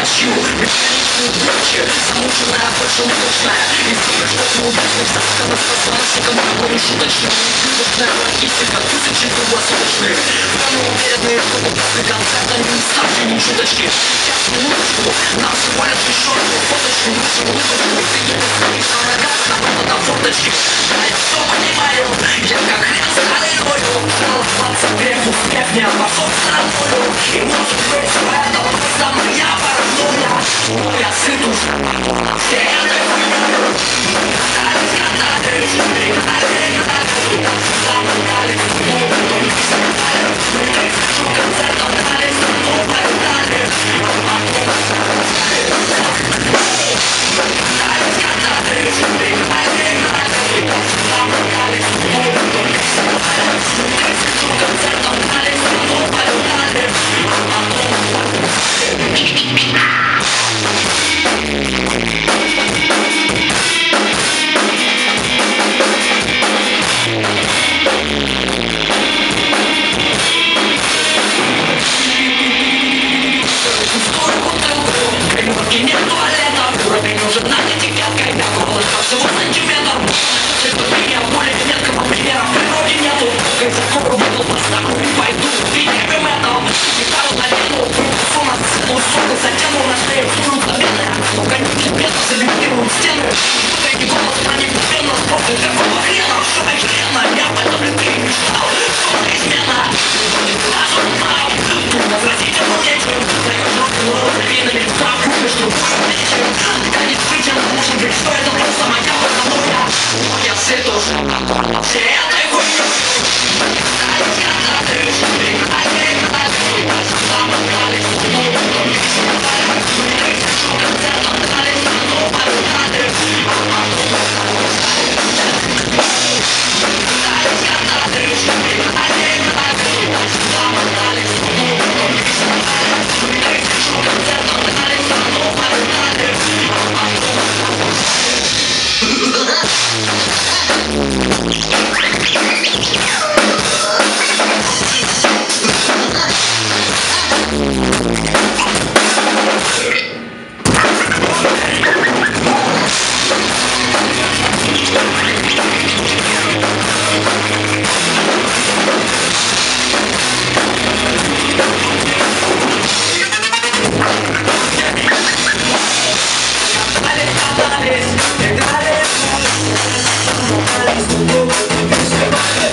ночи Замученная, больше уточная И думаешь, что неудачных Заткана с постановщиком Такой шуточный Неудачная логистика Тысячи круглосуточных Прямо уверенные, что после концерта Не ставьте ни шуточки Сейчас минуточку Нам всего лишь еще одну фоточку Лучше выпуску Ты не стоишь на ногах На форточке я все понимаю Я Назваться вверх успех И может быть в этом я сыт уже Все этой все тоже. Все И заебали!